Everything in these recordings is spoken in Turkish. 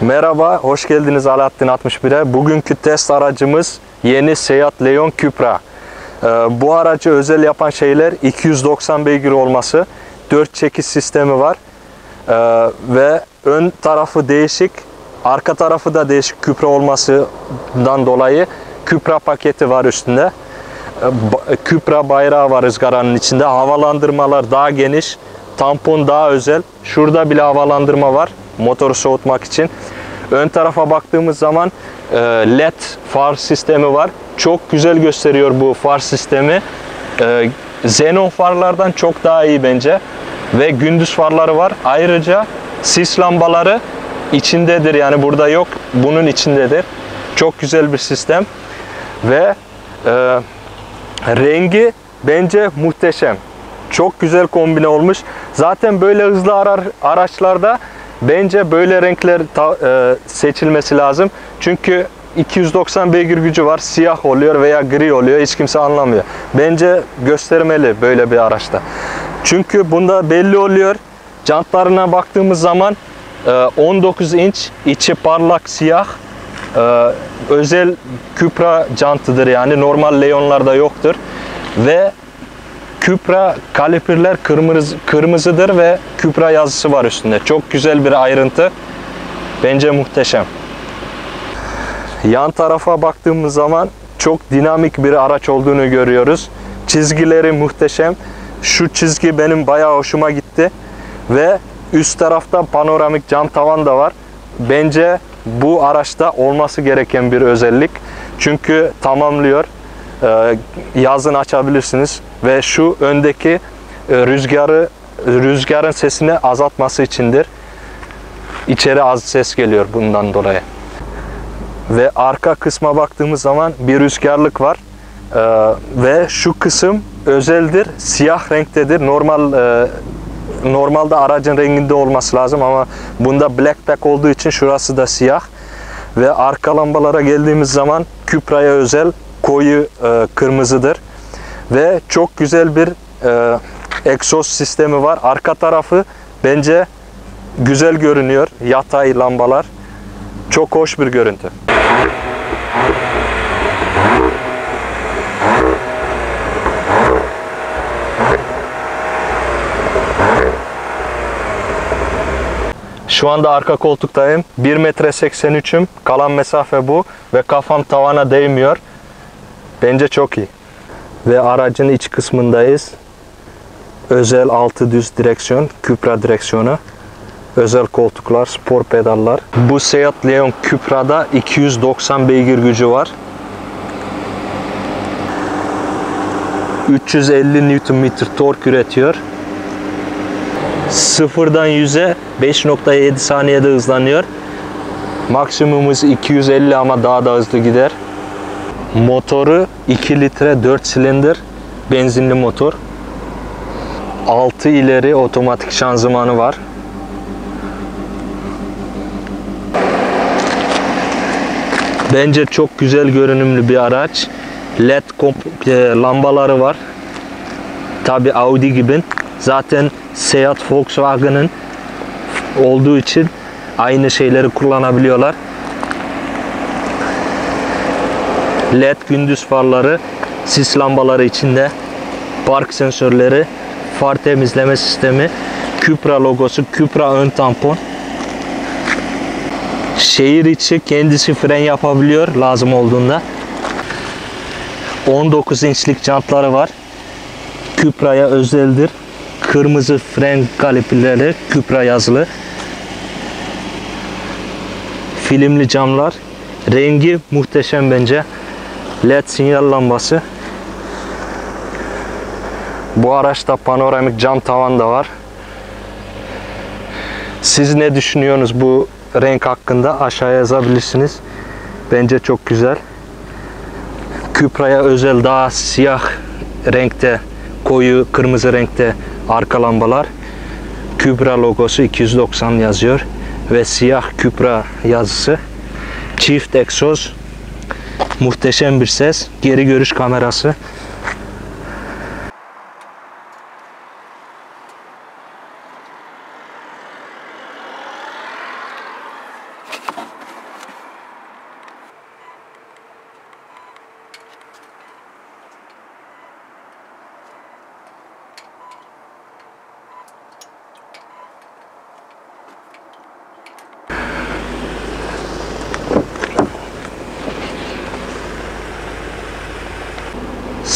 Merhaba, hoş geldiniz Alaaddin 61'e. Bugünkü test aracımız yeni Seat Leon Cupra. Ee, bu aracı özel yapan şeyler 290 beygir olması, 4 çekiş sistemi var Ee, ve ön tarafı değişik, arka tarafı da değişik Cupra olmasından dolayı Cupra paketi var üstünde. Ee, Cupra bayrağı var ızgaranın içinde. Havalandırmalar daha geniş, tampon daha özel. Şurada bile havalandırma var motoru soğutmak için. Ön tarafa baktığımız zaman e, LED far sistemi var. Çok güzel gösteriyor bu far sistemi. E, Xenon farlardan çok daha iyi bence. Ve gündüz farları var. Ayrıca sis lambaları içindedir. Yani burada yok. Bunun içindedir. Çok güzel bir sistem. Ve e, rengi bence muhteşem. Çok güzel kombine olmuş. Zaten böyle hızlı arar, araçlarda bence böyle renkler ta- e, seçilmesi lazım. Çünkü 290 beygir gücü var. Siyah oluyor veya gri oluyor. Hiç kimse anlamıyor. Bence göstermeli böyle bir araçta. Çünkü bunda belli oluyor. Jantlarına baktığımız zaman e, 19 inç, içi parlak siyah. e, özel Cupra jantıdır yani. Normal Leon'larda yoktur. Ve Cupra kaliperler kırmızı, kırmızıdır ve Cupra yazısı var üstünde. Çok güzel bir ayrıntı. Bence muhteşem. Yan tarafa baktığımız zaman çok dinamik bir araç olduğunu görüyoruz. Çizgileri muhteşem. Şu çizgi benim bayağı hoşuma gitti. Ve üst tarafta panoramik cam tavan da var. Bence bu araçta olması gereken bir özellik. Çünkü tamamlıyor. Ee, yazın açabilirsiniz ve şu öndeki e, rüzgarı rüzgarın sesini azaltması içindir. İçeri az ses geliyor bundan dolayı. Ve arka kısma baktığımız zaman bir rüzgarlık var. Ee, ve şu kısım özeldir. Siyah renktedir. Normal e, normalde aracın renginde olması lazım ama bunda blackback olduğu için şurası da siyah. Ve arka lambalara geldiğimiz zaman Cupra'ya özel koyu e, kırmızıdır. Ve çok güzel bir e, egzoz sistemi var. Arka tarafı bence güzel görünüyor. Yatay lambalar. Çok hoş bir görüntü. Şu anda arka koltuktayım. 1 metre 83'üm. Kalan mesafe bu. Ve kafam tavana değmiyor. Bence çok iyi. Ve aracın iç kısmındayız. Özel altı düz direksiyon. Cupra direksiyonu. Özel koltuklar, spor pedallar. Bu Seat Leon Cupra'da 290 beygir gücü var. 350 Nm tork üretiyor. Sıfırdan 100'e 5.7 saniyede hızlanıyor. Maksimumumuz 250 ama daha da hızlı gider. Motoru 2 litre 4 silindir benzinli motor. 6 ileri otomatik şanzımanı var. Bence çok güzel görünümlü bir araç. LED e, lambaları var. Tabi Audi gibi. Zaten Seat Volkswagen'ın olduğu için aynı şeyleri kullanabiliyorlar. LED gündüz farları, sis lambaları içinde, park sensörleri, far temizleme sistemi, Cupra logosu, Cupra ön tampon. Şehir içi kendisi fren yapabiliyor lazım olduğunda. 19 inçlik jantları var. Cupra'ya özeldir. Kırmızı fren kaliperleri Cupra yazılı. Filmli camlar. Rengi muhteşem bence. LED sinyal lambası. Bu araçta panoramik cam tavan da var. Siz ne düşünüyorsunuz bu renk hakkında? Aşağıya yazabilirsiniz. Bence çok güzel. Cupra'ya özel daha siyah renkte, koyu kırmızı renkte arka lambalar. Cupra logosu 290 yazıyor ve siyah Cupra yazısı. Çift egzoz. Muhteşem bir ses. Geri görüş kamerası.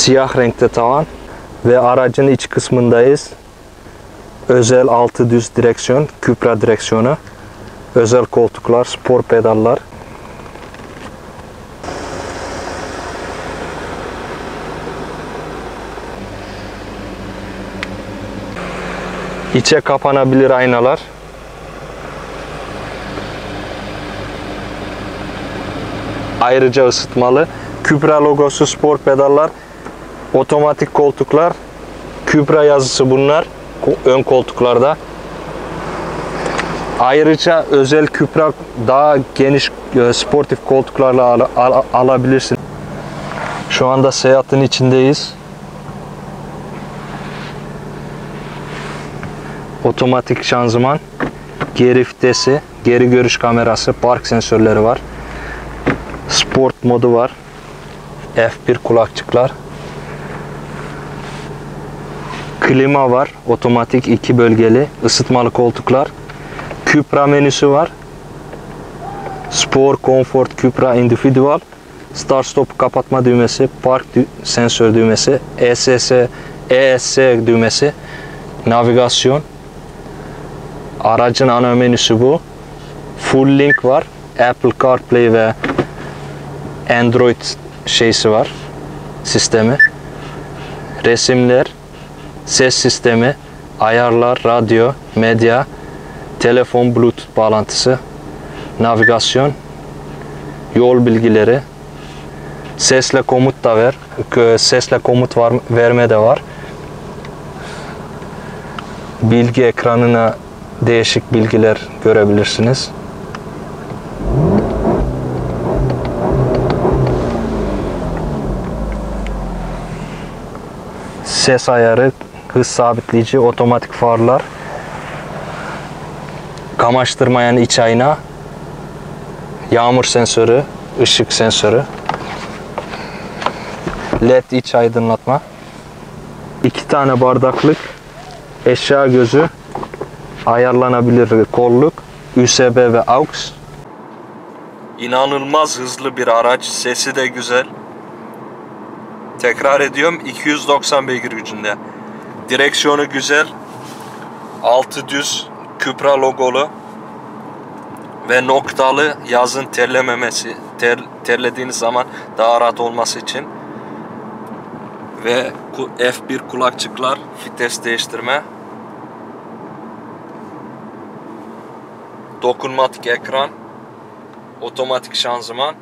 Siyah renkte tavan ve aracın iç kısmındayız. Özel altı düz direksiyon, Cupra direksiyonu. Özel koltuklar, spor pedallar. İçe kapanabilir aynalar. Ayrıca ısıtmalı. Cupra logosu spor pedallar. Otomatik koltuklar. Cupra yazısı bunlar. Ön koltuklarda. Ayrıca özel Cupra daha geniş e, sportif koltuklarla al, al, alabilirsin. Şu anda seyahatin içindeyiz. Otomatik şanzıman, geri vitesi, geri görüş kamerası, park sensörleri var. Sport modu var. F1 kulakçıklar. Klima var. Otomatik iki bölgeli ısıtmalı koltuklar. Cupra menüsü var. Spor, Comfort, Cupra Individual. Start stop kapatma düğmesi, park dü sensör düğmesi, ESS, ESC düğmesi, navigasyon. Aracın ana menüsü bu. Full link var. Apple CarPlay ve Android şeysi var. Sistemi. Resimler, ses sistemi, ayarlar, radyo, medya, telefon, bluetooth bağlantısı, navigasyon, yol bilgileri, sesle komut da ver, sesle komut var, verme de var. Bilgi ekranına değişik bilgiler görebilirsiniz. Ses ayarı, hız sabitleyici, otomatik farlar, kamaştırmayan iç ayna, yağmur sensörü, ışık sensörü, led iç aydınlatma, iki tane bardaklık, eşya gözü, ayarlanabilir kolluk, USB ve AUX. İnanılmaz hızlı bir araç, sesi de güzel. Tekrar ediyorum 290 beygir gücünde. Direksiyonu güzel. Altı düz, Cupra logolu. Ve noktalı yazın terlememesi, ter, terlediğiniz zaman daha rahat olması için. Ve F1 kulakçıklar, vites değiştirme, dokunmatik ekran, otomatik şanzıman,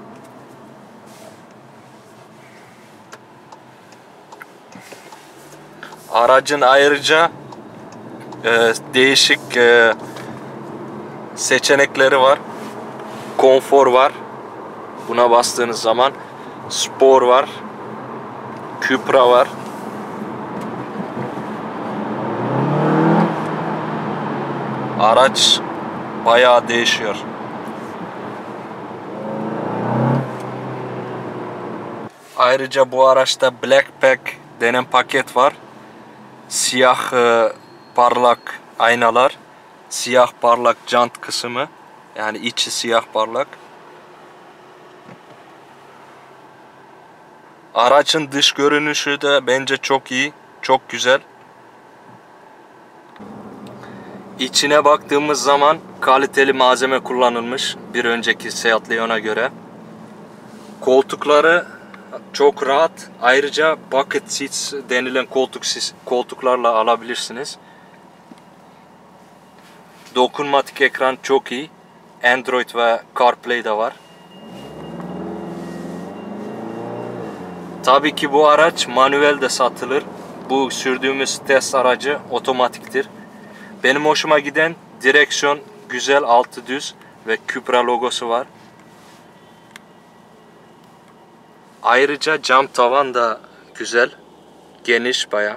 aracın ayrıca e, değişik e, seçenekleri var. Konfor var. Buna bastığınız zaman spor var. Cupra var. Araç bayağı değişiyor. Ayrıca bu araçta Black Pack denen paket var. Siyah e, parlak aynalar, siyah parlak jant kısmı, yani içi siyah parlak. Aracın dış görünüşü de bence çok iyi, çok güzel. İçine baktığımız zaman kaliteli malzeme kullanılmış bir önceki Seat Leon'a göre. Koltukları çok rahat. Ayrıca bucket seats denilen koltuk koltuklarla alabilirsiniz. Dokunmatik ekran çok iyi. Android ve CarPlay de var. Tabii ki bu araç manuel de satılır. Bu sürdüğümüz test aracı otomatiktir. Benim hoşuma giden direksiyon güzel altı düz ve Cupra logosu var. Ayrıca cam tavan da güzel. Geniş baya.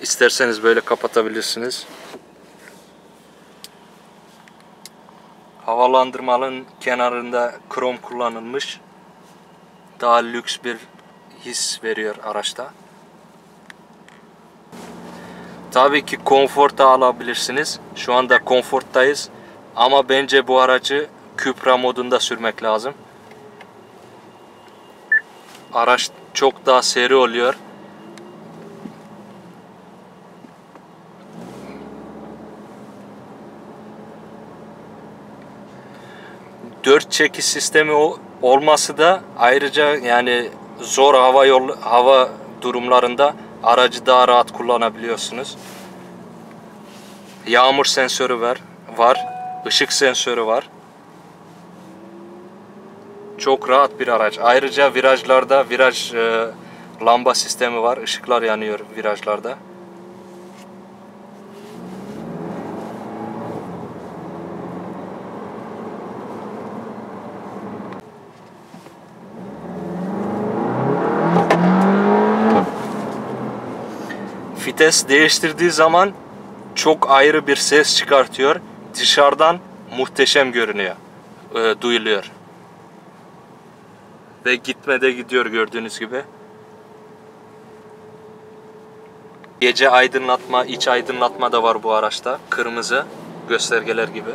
İsterseniz böyle kapatabilirsiniz. Havalandırmanın kenarında krom kullanılmış. Daha lüks bir his veriyor araçta. Tabii ki konfor da alabilirsiniz. Şu anda konforttayız. Ama bence bu aracı Cupra modunda sürmek lazım. Araç çok daha seri oluyor. Dört çekiş sistemi olması da ayrıca yani zor hava yol hava durumlarında aracı daha rahat kullanabiliyorsunuz. Yağmur sensörü var, var. ışık sensörü var. Çok rahat bir araç. Ayrıca virajlarda viraj e, lamba sistemi var. Işıklar yanıyor virajlarda. Vites değiştirdiği zaman çok ayrı bir ses çıkartıyor. Dışarıdan muhteşem görünüyor. e, duyuluyor. Ve gitmede gidiyor gördüğünüz gibi. Gece aydınlatma, iç aydınlatma da var bu araçta. Kırmızı göstergeler gibi.